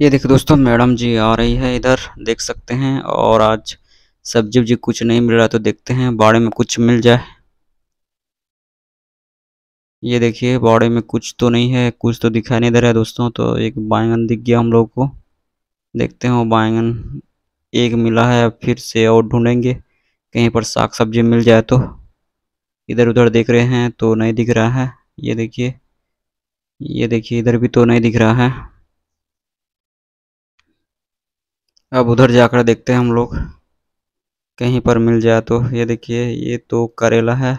ये देखिए दोस्तों, मैडम जी आ रही है इधर, देख सकते हैं। और आज सब्ज़ी वब्जी कुछ नहीं मिल रहा तो देखते हैं बाड़े में कुछ मिल जाए। ये देखिए, बाड़े में कुछ तो नहीं है, कुछ तो दिखाई नहीं दे रहा है दोस्तों। तो एक बैंगन दिख गया हम लोग को। देखते हैं बैंगन एक मिला है, फिर से और ढूंढेंगे। कहीं पर साग सब्ज़ी मिल जाए तो। इधर उधर देख रहे हैं तो नहीं दिख रहा है। ये देखिए ये देखिए, इधर भी तो नहीं दिख रहा है। अब उधर जाकर देखते हैं हम लोग। कहीं पर मिल जाए तो। ये देखिए, ये तो करेला है।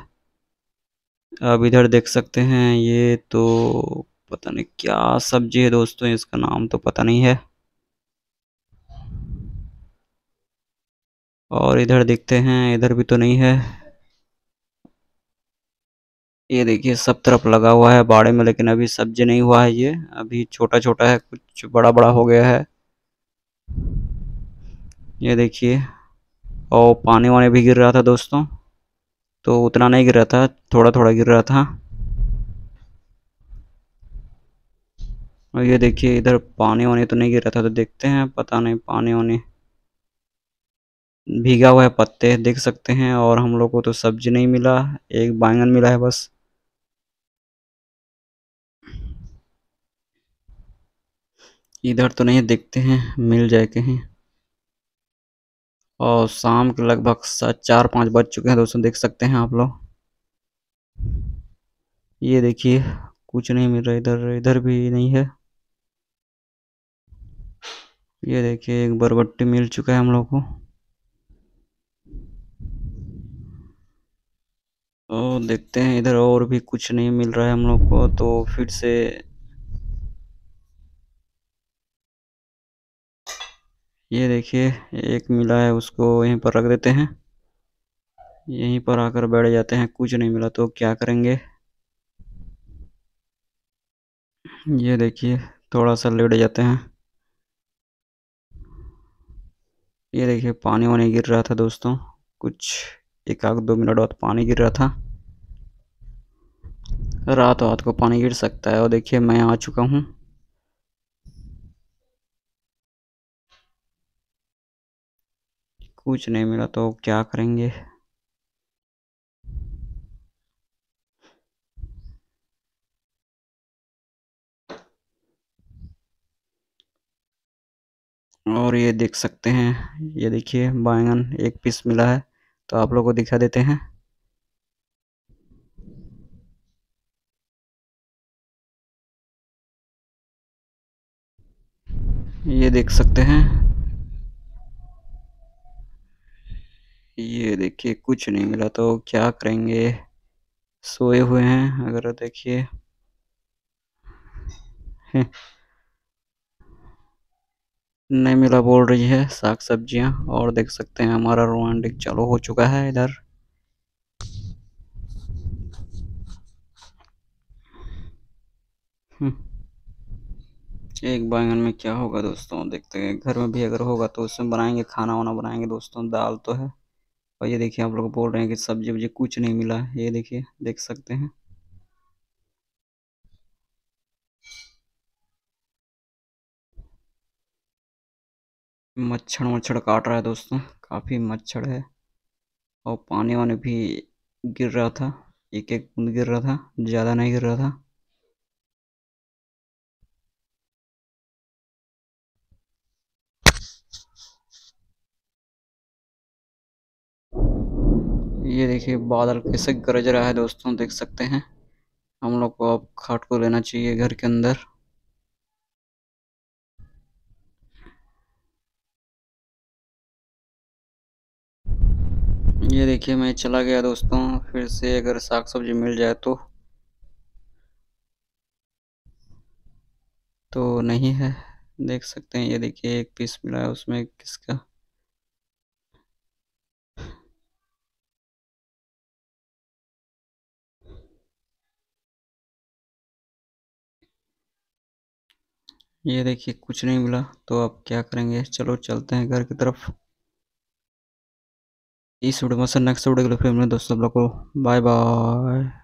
अब इधर देख सकते हैं, ये तो पता नहीं क्या सब्ज़ी है दोस्तों, इसका नाम तो पता नहीं है। और इधर देखते हैं, इधर भी तो नहीं है। ये देखिए, सब तरफ़ लगा हुआ है बाड़े में, लेकिन अभी सब्ज़ी नहीं हुआ है ये। अभी छोटा छोटा है, कुछ बड़ा बड़ा हो गया है। ये देखिए, और पानी वानी भी गिर रहा था दोस्तों। तो उतना नहीं गिर रहा था थोड़ा थोड़ा गिर रहा था। और ये देखिए, इधर पानी वानी तो नहीं गिर रहा था तो देखते हैं, पता नहीं पानी वानी भीगा हुआ है पत्ते, देख सकते हैं, और हम लोग को तो सब्ज़ी नहीं मिला, एक बैंगन मिला है बस। इधर तो नहीं, देखते हैं, मिल जाए कहीं। और शाम के लगभग चार पाँच बज चुके हैं दोस्तों, देख सकते हैं आप लोग। ये देखिए, कुछ नहीं मिल रहा, इधर इधर भी नहीं है। ये देखिए, एक बरबट्टी मिल चुका है हम लोग को। और देखते हैं, इधर और भी कुछ नहीं मिल रहा है हम लोग को तो फिर से ये देखिए, एक मिला है उसको यहीं पर रख देते हैं। यहीं पर आकर बैठ जाते हैं, कुछ नहीं मिला तो क्या करेंगे? ये देखिए थोड़ा सा लेट जाते हैं। ये देखिए, पानी वानी गिर रहा था दोस्तों, कुछ एक आध दो मिनट बाद पानी गिर रहा था। रात रात को पानी गिर सकता है, और देखिए, मैं आ चुका हूँ। कुछ नहीं मिला तो क्या करेंगे? और ये देख सकते हैं, ये देखिए बैंगन एक पीस मिला है तो आप लोग को दिखा देते हैं। ये देख सकते हैं ये देखिए, कुछ नहीं मिला तो क्या करेंगे? सोए हुए हैं, अगर देखिए। नहीं मिला बोल रही है साग सब्ज़ियाँ, और देख सकते हैं हमारा रोमांटिक चालू हो चुका है इधर। हम्म। एक बैंगन में क्या होगा दोस्तों? देखते हैं, घर में भी अगर होगा तो उसमें बनाएँगे, खाना वाना बनाएँगे दोस्तों, दाल तो है। और ये देखिए आप लोग बोल रहे हैं कि सब्ज़ी वब्जी कुछ नहीं मिला ये देखिए, देख सकते हैं। मच्छर मच्छर काट रहा है दोस्तों, काफ़ी मच्छर है। और पानी वानी भी गिर रहा था एक एक बूंद गिर रहा था, ज़्यादा नहीं गिर रहा था। ये देखिए, बादल कैसे गरज रहा है दोस्तों देख सकते हैं। हम लोग को अब खाट को लेना चाहिए घर के अंदर। ये देखिए, मैं चला गया दोस्तों, फिर से अगर साग सब्ज़ी मिल जाए तो। तो नहीं है, देख सकते हैं, ये देखिए, एक पीस मिला है उसमें किसका। ये देखिए, कुछ नहीं मिला तो अब क्या करेंगे? चलो, चलते हैं घर की तरफ़। इस वीडियो में से नेक्स्ट वीडियो के लिए फिर दोस्तों को। Bye bye